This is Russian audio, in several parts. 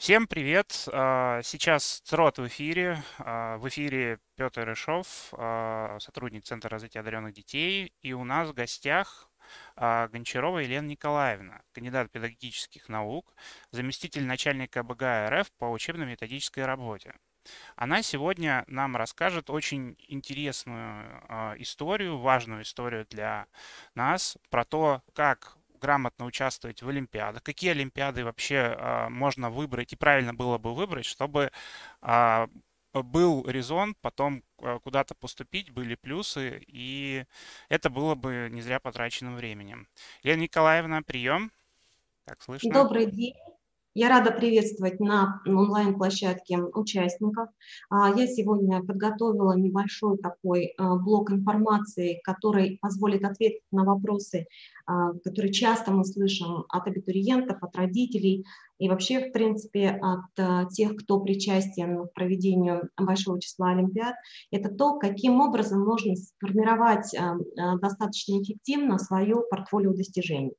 Всем привет! А, сейчас ЦРОТ в эфире. А, в эфире Петр Рышов, а, сотрудник Центра развития одаренных детей. И у нас в гостях Гончарова Елена Николаевна, кандидат педагогических наук, заместитель начальника БГА РФ по учебно-методической работе. Она сегодня нам расскажет очень интересную историю, важную историю для нас про то, как грамотно участвовать в Олимпиадах, какие Олимпиады вообще а, можно выбрать и правильно было бы выбрать, чтобы а, был резон потом а, куда-то поступить, были плюсы, и это было бы не зря потраченным временем. Лена Николаевна, прием. Как слышно? Добрый день. Я рада приветствовать на онлайн-площадке участников. А, я сегодня подготовила небольшой такой а, блок информации, который позволит ответить на вопросы, а, которые часто мы слышим от абитуриентов, от родителей и вообще, в принципе, от тех, кто причастен к проведению большого числа олимпиад. Это то, каким образом можно сформировать достаточно эффективно свое портфолио достижений.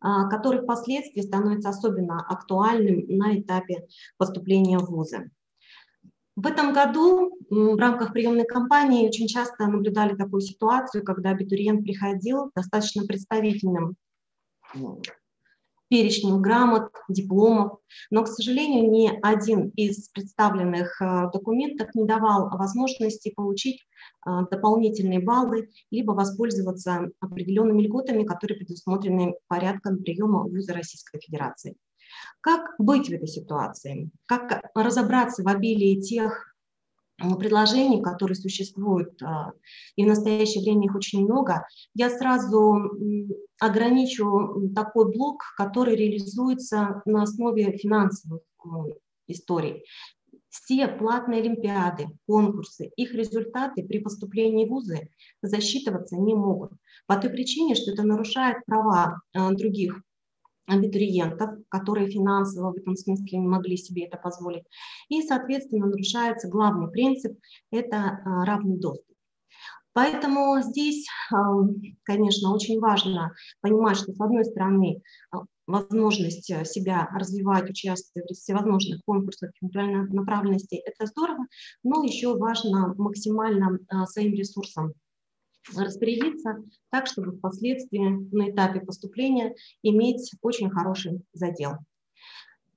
А, который впоследствии становится особенно актуальным на этапе поступления в вузы. В этом году в рамках приемной кампании очень часто наблюдали такую ситуацию, когда абитуриент приходил достаточно представительным перечнем грамот, дипломов, но, к сожалению, ни один из представленных э, документов не давал возможности получить э, дополнительные баллы, либо воспользоваться определенными льготами, которые предусмотрены порядком приема вуза Российской Федерации. Как быть в этой ситуации? Как разобраться в обилии тех предложений, которые существуют, а, и в настоящее время их очень много, я сразу ограничу такой блок, который реализуется на основе финансовых историй. Все платные олимпиады, конкурсы, их результаты при поступлении в вузы засчитываться не могут. По той причине, что это нарушает права других абитуриентов, которые финансово в этом смысле не могли себе это позволить. И, соответственно, нарушается главный принцип – это а, равный доступ. Поэтому здесь, конечно, очень важно понимать, что, с одной стороны, а, возможность себя развивать, участвовать в всевозможных конкурсах направленностей – это здорово, но еще важно максимально а, своим ресурсом распорядиться так, чтобы впоследствии на этапе поступления иметь очень хороший задел.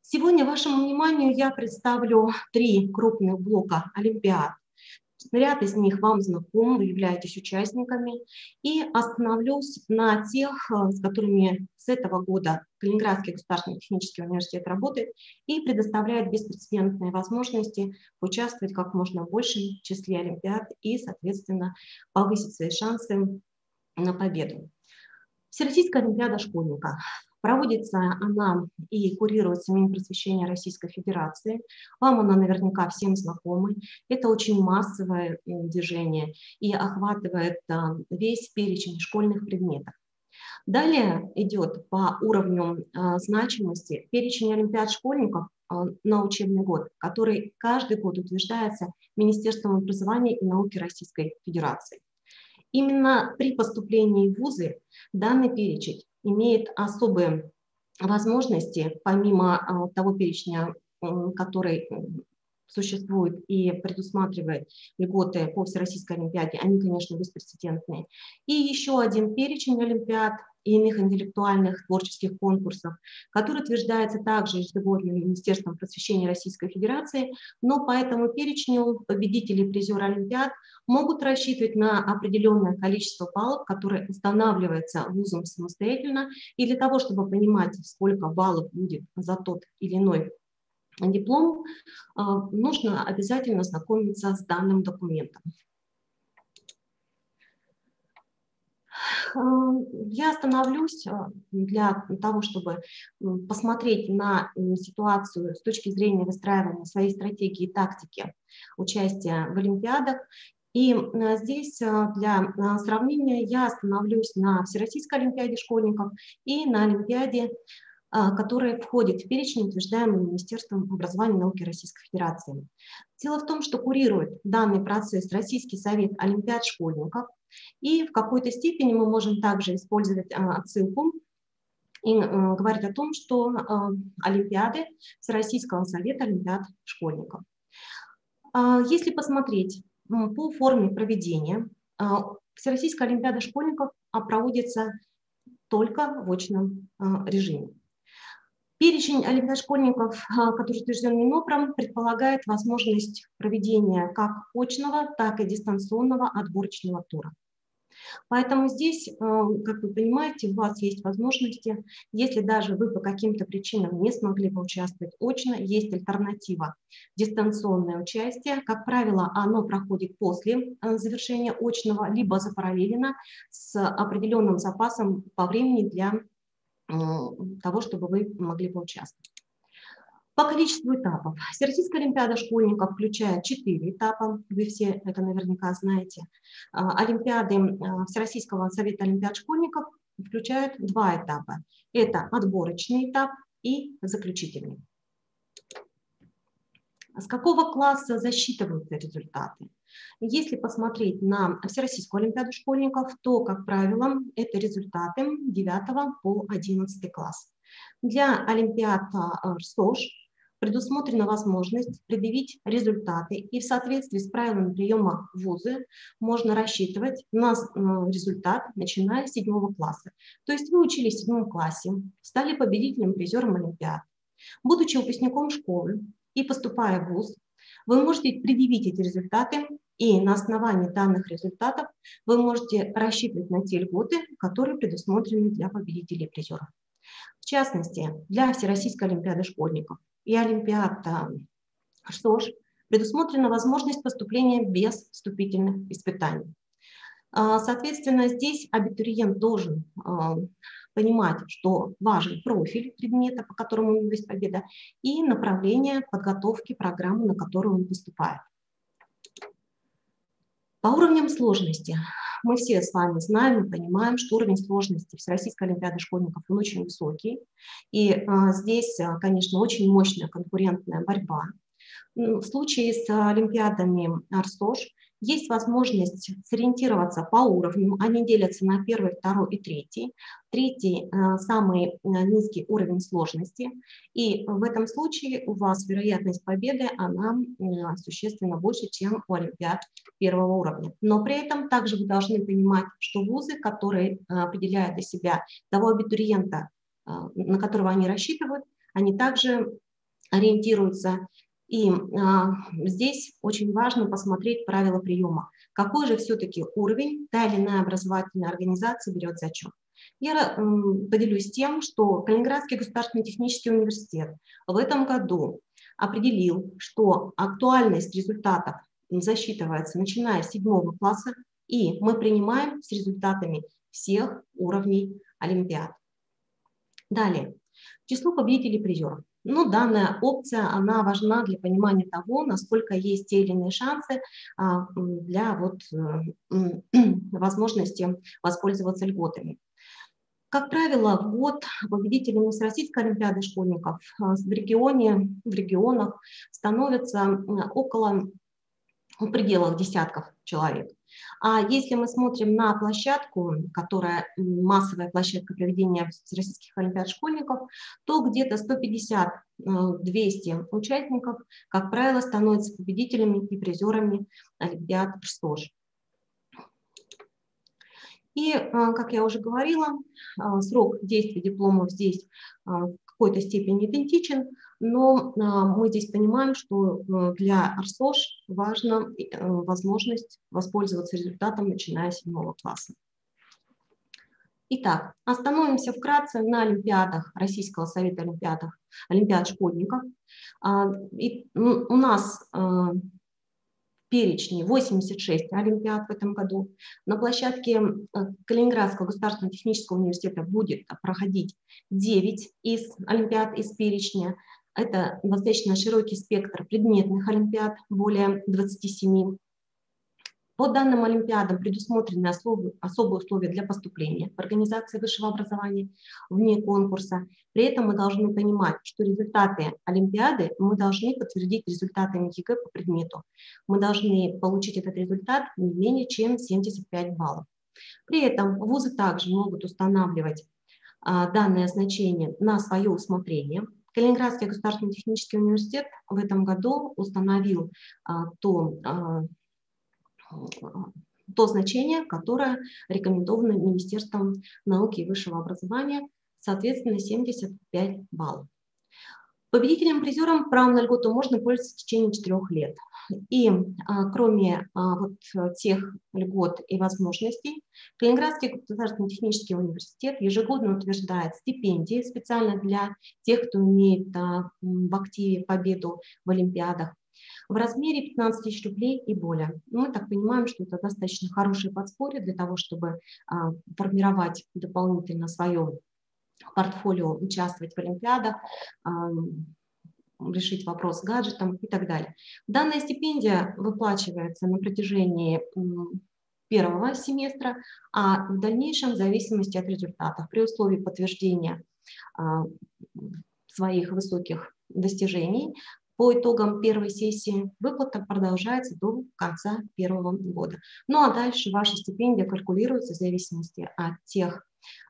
Сегодня вашему вниманию я представлю три крупных блока Олимпиад Ряд из них вам знаком, вы являетесь участниками. И остановлюсь на тех, э, с которыми с этого года Калининградский государственный технический университет работает и предоставляет беспрецедентные возможности участвовать как можно в большем числе олимпиад и, соответственно, повысить свои шансы на победу. Всероссийская олимпиада школьника. Проводится она и курируется Минпросвещения Российской Федерации. Вам она наверняка всем знакома. Это очень массовое движение и охватывает весь перечень школьных предметов. Далее идет по уровню а, значимости перечень олимпиад школьников а, на учебный год, который каждый год утверждается Министерством образования и науки Российской Федерации. Именно при поступлении в вузы данный перечень имеет особые возможности, помимо а, того перечня, который существует и предусматривает льготы по Всероссийской Олимпиаде, они, конечно, беспрецедентные. И еще один перечень Олимпиад и иных интеллектуальных творческих конкурсов, который утверждается также ежегодно Министерством просвещения Российской Федерации, но по этому перечню победители и призеры Олимпиад могут рассчитывать на определенное количество баллов, которое устанавливается вузом самостоятельно, и для того, чтобы понимать, сколько баллов будет за тот или иной диплом, а, нужно обязательно знакомиться с данным документом. А, я остановлюсь а, для того, чтобы посмотреть на ситуацию с точки зрения выстраивания своей стратегии и тактики участия в Олимпиадах. И здесь для сравнения я остановлюсь на Всероссийской Олимпиаде школьников и на Олимпиаде которые входят в перечень, утверждаемый Министерством образования и науки Российской Федерации. Дело в том, что курирует данный процесс Российский совет олимпиад школьников, и в какой-то степени мы можем также использовать а, отсылку и э, говорит о том, что э, Олимпиады Всероссийского совета Олимпиад школьников. Э, если посмотреть по форме проведения, э, Всероссийская Олимпиада школьников проводится только в очном режиме. Перечень олимпиад школьников, который утвержден Минопром, предполагает возможность проведения как очного, так и дистанционного отборочного тура. Поэтому здесь, э, как вы понимаете, у вас есть возможности, если даже вы по каким-то причинам не смогли поучаствовать очно, есть альтернатива – дистанционное участие. Как правило, оно проходит после э, завершения очного, либо запараллелено с определенным запасом по времени для того, чтобы вы могли поучаствовать. По количеству этапов. Всероссийская Олимпиада школьников включает 4 этапа, вы все это наверняка знаете. А, Олимпиады а, Всероссийского совета Олимпиад школьников включают два этапа. Это отборочный этап и заключительный. С какого класса засчитываются результаты? Если посмотреть на Всероссийскую Олимпиаду школьников, то, как правило, это результаты 9 по 11 класс. Для Олимпиад РСОЖ предусмотрена возможность предъявить результаты, и в соответствии с правилами приема вузы можно рассчитывать на результат, начиная с седьмого класса. То есть вы учились в седьмом классе, стали победителем, призером Олимпиад. Будучи выпускником школы и поступая в вуз, вы можете предъявить эти результаты, и на основании данных результатов вы можете рассчитывать на те льготы, которые предусмотрены для победителей и призеров. В частности, для Всероссийской Олимпиады школьников и Олимпиад ШОЖ предусмотрена возможность поступления без вступительных испытаний. А, соответственно, здесь абитуриент должен а, понимать, что важен профиль предмета, по которому у него есть победа, и направление подготовки программы, на которую он поступает. По уровням сложности мы все с вами знаем и понимаем, что уровень сложности Всероссийской Олимпиады школьников он очень высокий. И а, здесь, а, конечно, очень мощная конкурентная борьба. В случае с олимпиадами АРСОЖ есть возможность сориентироваться по уровню. Они делятся на первый, второй и третий. Третий э, – самый э, низкий уровень сложности. И в этом случае у вас вероятность победы, она э, существенно больше, чем у олимпиад первого уровня. Но при этом также вы должны понимать, что вузы, которые определяют для себя того абитуриента, на которого они рассчитывают, они также ориентируются и а, здесь очень важно посмотреть правила приема. Какой же все-таки уровень та или иная образовательная организация берет зачет. Я поделюсь тем, что Калининградский государственный технический университет в этом году определил, что актуальность результатов засчитывается начиная с седьмого класса, и мы принимаем с результатами всех уровней Олимпиад. Далее. Число победителей призеров. Но данная опция, она важна для понимания того, насколько есть те или иные шансы а, для вот, э, возможности воспользоваться льготами. Как правило, в год победителями Всероссийской Олимпиады школьников а, в регионе, в регионах становится около в пределах десятков человек. А если мы смотрим на площадку, которая массовая площадка проведения российских олимпиад школьников, то где-то 150-200 э, участников, как правило, становятся победителями и призерами олимпиад РСОЖ. И, э, как я уже говорила, э, срок действия дипломов здесь в какой-то степени идентичен, но а, мы здесь понимаем, что для АРСОЖ важна возможность воспользоваться результатом, начиная с седьмого класса. Итак, остановимся вкратце на Олимпиадах Российского совета Олимпиадах, Олимпиад школьников. А, и у нас перечне 86 Олимпиад в этом году. На площадке Калининградского государственного технического университета будет проходить 9 из Олимпиад из перечня. Это достаточно широкий спектр предметных олимпиад, более 27. По данным олимпиадам предусмотрены особые, особые условия для поступления в организации высшего образования вне конкурса. При этом мы должны понимать, что результаты олимпиады мы должны подтвердить результатами ЕГЭ по предмету. Мы должны получить этот результат не менее чем 75 баллов. При этом вузы также могут устанавливать данное значение на свое усмотрение. Калининградский государственный технический университет в этом году установил то, то значение, которое рекомендовано Министерством науки и высшего образования, соответственно, 75 баллов. Победителям, призерам правом на льготу можно пользоваться в течение четырех лет. И а, кроме а, вот тех льгот и возможностей, Калининградский государственный технический университет ежегодно утверждает стипендии специально для тех, кто имеет а, в активе победу в Олимпиадах в размере 15 тысяч рублей и более. Мы так понимаем, что это достаточно хорошее подспорье для того, чтобы а, формировать дополнительно свое портфолио, участвовать в Олимпиадах, а, решить вопрос с гаджетом и так далее. Данная стипендия выплачивается на протяжении первого семестра, а в дальнейшем в зависимости от результатов, при условии подтверждения а, своих высоких достижений, по итогам первой сессии выплата продолжается до конца первого года. Ну а дальше ваша стипендия калькулируется в зависимости от тех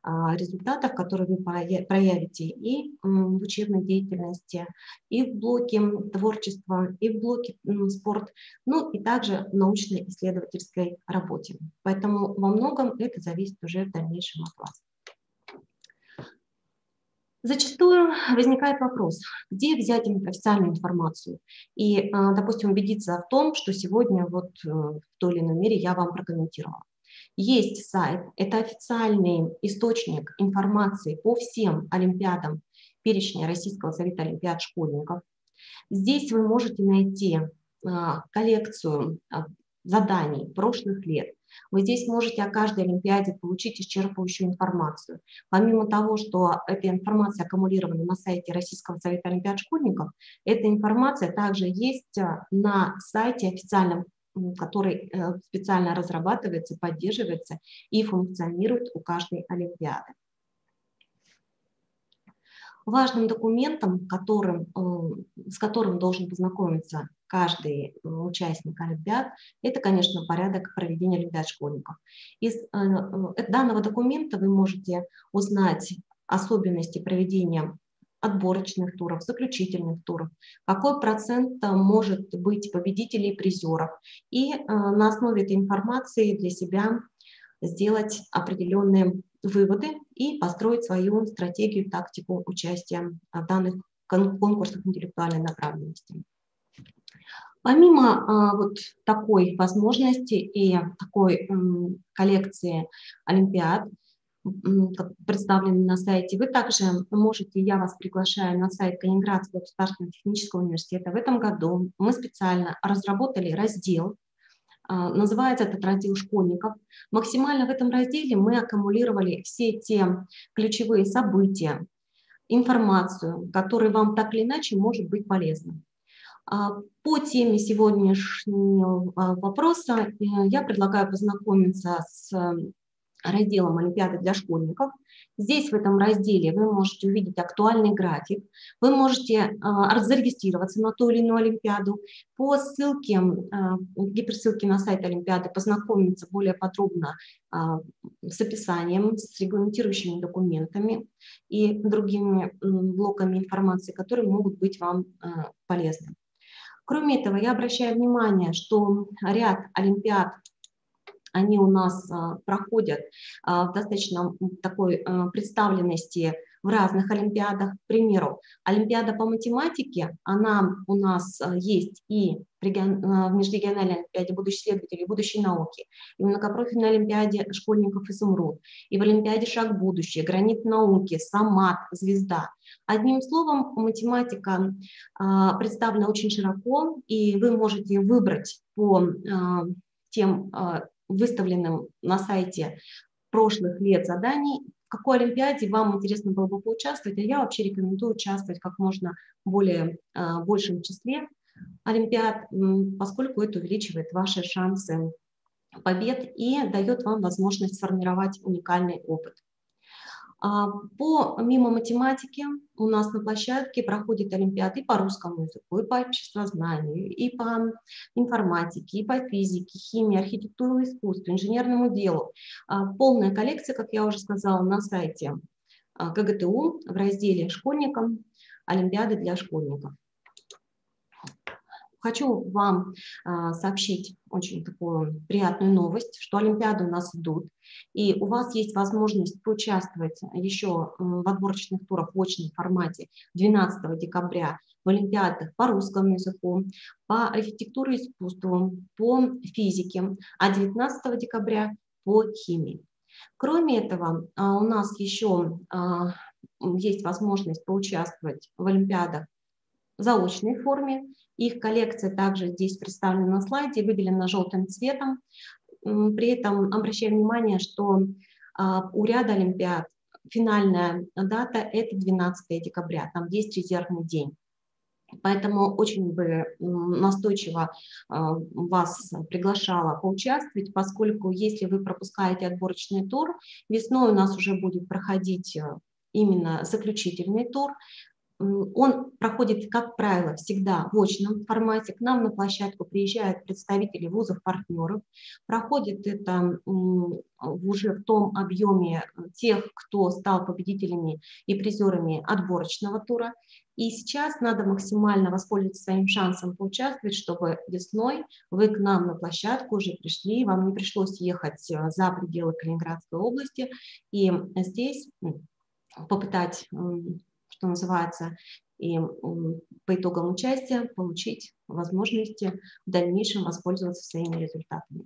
а, результатов, которые вы проявите и в учебной деятельности, и в блоке творчества, и в блоке спорт, ну и также в научно-исследовательской работе. Поэтому во многом это зависит уже в дальнейшем от вас. Зачастую возникает вопрос, где взять официальную информацию и, а, допустим, убедиться в том, что сегодня вот э, в той или иной мере я вам прокомментировала. Есть сайт, это официальный источник информации по всем олимпиадам перечня Российского совета олимпиад школьников. Здесь вы можете найти а, коллекцию заданий прошлых лет, вы здесь можете о каждой Олимпиаде получить исчерпывающую информацию. Помимо того, что эта информация аккумулирована на сайте Российского совета Олимпиад школьников, эта информация также есть э, на сайте официальном который э, специально разрабатывается, поддерживается и функционирует у каждой Олимпиады. Важным документом, которым, э, с которым должен познакомиться каждый э, участник Олимпиад, это, конечно, порядок проведения Олимпиад школьников. Из э, данного документа вы можете узнать особенности проведения отборочных туров, заключительных туров, какой процент может быть победителей и призеров. И на основе этой информации для себя сделать определенные выводы и построить свою стратегию, тактику участия в данных конкурсах интеллектуальной направленности. Помимо а, вот такой возможности и такой коллекции олимпиад, представленной на сайте, вы также можете, я вас приглашаю на сайт Калининградского государственного технического университета. В этом году мы специально разработали раздел а, называется этот раздел школьников. Максимально в этом разделе мы аккумулировали все те ключевые события, информацию, которая вам так или иначе может быть полезна. А, по теме сегодняшнего а, вопроса э, я предлагаю познакомиться с разделом Олимпиады для школьников. Здесь в этом разделе вы можете увидеть актуальный график, вы можете э, зарегистрироваться на ту или иную Олимпиаду, по ссылке, э, гиперссылке на сайт Олимпиады познакомиться более подробно э, с описанием, с регламентирующими документами и другими э, блоками информации, которые могут быть вам э, полезны. Кроме этого, я обращаю внимание, что ряд Олимпиад они у нас а, проходят а, в достаточно такой а, представленности в разных олимпиадах. К примеру, олимпиада по математике, она у нас есть и в межрегиональной олимпиаде будущих исследователей будущей науки, и в многопрофильной олимпиаде школьников «Изумруд», и в олимпиаде «Шаг будущее», «Гранит науки», «Самат», «Звезда». Одним словом, математика представлена очень широко, и вы можете выбрать по тем выставленным на сайте прошлых лет заданий, какой Олимпиаде вам интересно было бы поучаствовать, а я вообще рекомендую участвовать как можно более э, большем числе Олимпиад, поскольку это увеличивает ваши шансы побед и дает вам возможность сформировать уникальный опыт. А, Помимо математики у нас на площадке проходит олимпиады по русскому языку, и по обществознанию, и по информатике, и по физике, химии, архитектуре, искусству, инженерному делу. А, полная коллекция, как я уже сказала, на сайте КГТУ в разделе «Школьникам. Олимпиады для школьников». Хочу вам а, сообщить очень такую приятную новость, что Олимпиады у нас идут, и у вас есть возможность поучаствовать еще в отборочных турах в очном формате 12 декабря в Олимпиадах по русскому языку, по архитектуре и искусству, по физике, а 19 декабря по химии. Кроме этого, а, у нас еще а, есть возможность поучаствовать в Олимпиадах в заочной форме. Их коллекция также здесь представлена на слайде, выделена желтым цветом. При этом обращаю внимание, что а, у ряда Олимпиад финальная дата – это 12 декабря, там есть резервный день. Поэтому очень бы настойчиво а, вас приглашала поучаствовать, поскольку если вы пропускаете отборочный тур, весной у нас уже будет проходить э, именно заключительный тур, он проходит, как правило, всегда в очном формате. К нам на площадку приезжают представители вузов-партнеров. Проходит это уже в том объеме тех, кто стал победителями и призерами отборочного тура. И сейчас надо максимально воспользоваться своим шансом поучаствовать, чтобы весной вы к нам на площадку уже пришли, вам не пришлось ехать э, за пределы Калининградской области. И здесь попытать что называется, и по итогам участия получить возможности в дальнейшем воспользоваться своими результатами.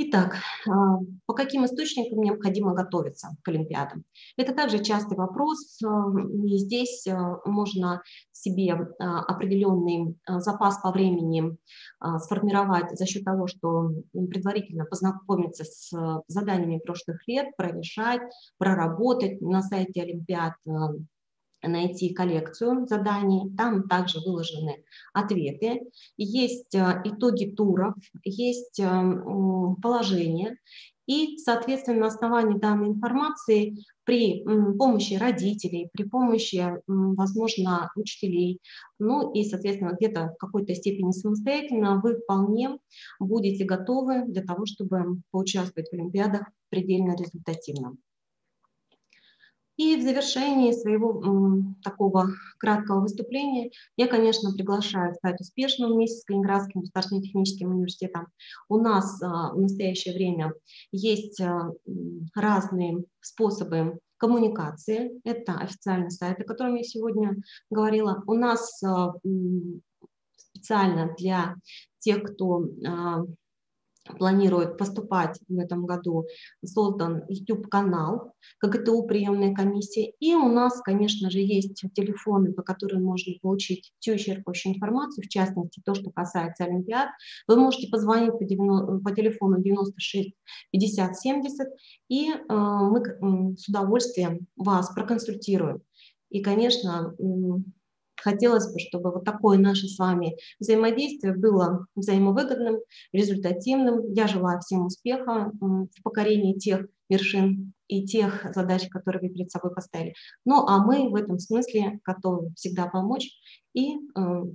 Итак, а, по каким источникам необходимо готовиться к Олимпиадам? Это также частый вопрос, а, и здесь а, можно себе определенный запас по времени сформировать за счет того, что предварительно познакомиться с заданиями прошлых лет, прорешать, проработать на сайте Олимпиад найти коллекцию заданий, там также выложены ответы, есть э, итоги туров, есть э, положение, и, соответственно, на основании данной информации при помощи родителей, при помощи, возможно, учителей, ну и, соответственно, где-то в какой-то степени самостоятельно вы вполне будете готовы для того, чтобы поучаствовать в Олимпиадах предельно результативно. И в завершении своего такого краткого выступления я, конечно, приглашаю стать успешным вместе с Калининградским государственным техническим университетом. У нас а, в настоящее время есть а, разные способы коммуникации. Это официальный сайт, о котором я сегодня говорила. У нас а, специально для тех, кто планирует поступать в этом году, создан YouTube-канал КГТУ приемная комиссия. И у нас, конечно же, есть телефоны, по которым можно получить всю исчерпывающую информацию, в частности, то, что касается Олимпиад. Вы можете позвонить по, 90, по телефону 96 50 70, и э, мы с удовольствием вас проконсультируем. И, конечно, Хотелось бы, чтобы вот такое наше с вами взаимодействие было взаимовыгодным, результативным. Я желаю всем успеха в покорении тех вершин и тех задач, которые вы перед собой поставили. Ну а мы в этом смысле готовы всегда помочь и э,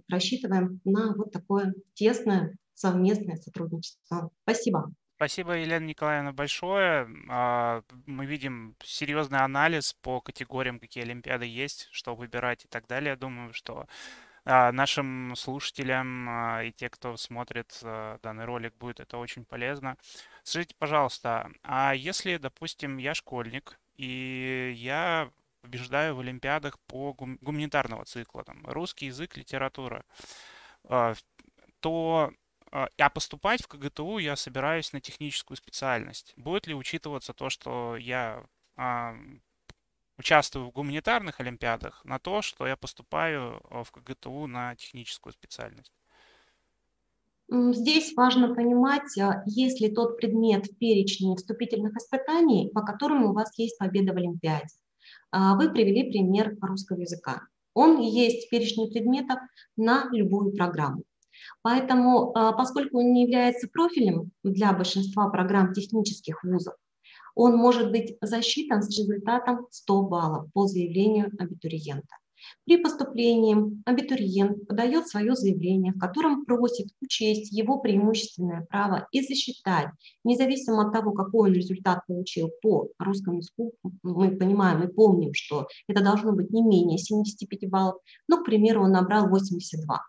рассчитываем на вот такое тесное совместное сотрудничество. Спасибо. Спасибо, Елена Николаевна, большое. А, мы видим серьезный анализ по категориям, какие Олимпиады есть, что выбирать и так далее. Думаю, что а, нашим слушателям а, и те, кто смотрит данный ролик, будет это очень полезно. Скажите, пожалуйста, а если, допустим, я школьник, и я побеждаю в Олимпиадах по гуманитарного цикла, там, русский язык, литература, то а, а поступать в КГТУ я собираюсь на техническую специальность. Будет ли учитываться то, что я а, участвую в гуманитарных олимпиадах, на то, что я поступаю а, в КГТУ на техническую специальность? Здесь важно понимать, а, есть ли тот предмет в перечне вступительных испытаний, по которому у вас есть победа в Олимпиаде. Вы привели пример русского языка. Он есть в перечне предметов на любую программу. Поэтому, а, поскольку он не является профилем для большинства программ технических вузов, он может быть засчитан с результатом 100 баллов по заявлению абитуриента. При поступлении абитуриент подает свое заявление, в котором просит учесть его преимущественное право и засчитать, независимо от того, какой он результат получил по русскому языку, мы понимаем и помним, что это должно быть не менее 75 баллов, но, к примеру, он набрал 82.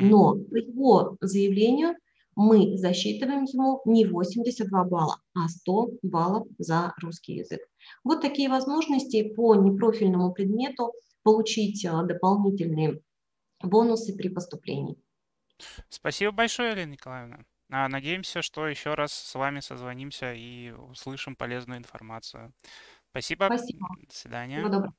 Но по его заявлению мы засчитываем ему не 82 балла, а 100 баллов за русский язык. Вот такие возможности по непрофильному предмету получить а, дополнительные бонусы при поступлении. Спасибо большое, Елена Николаевна. А, надеемся, что еще раз с вами созвонимся и услышим полезную информацию. Спасибо. Спасибо. До свидания. Всего доброго.